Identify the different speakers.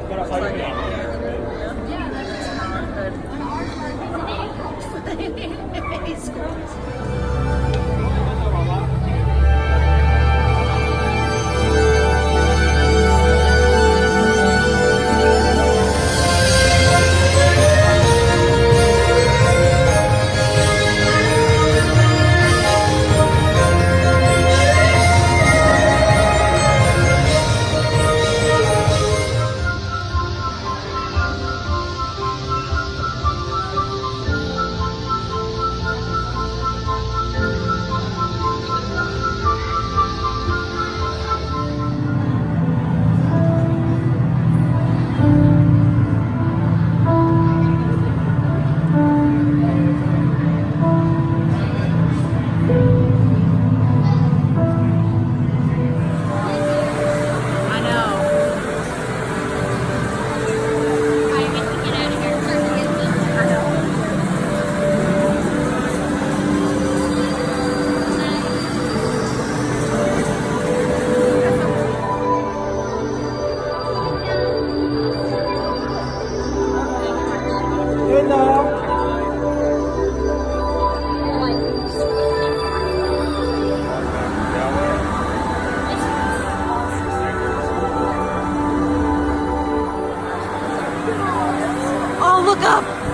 Speaker 1: こから入るんだ。Wake up!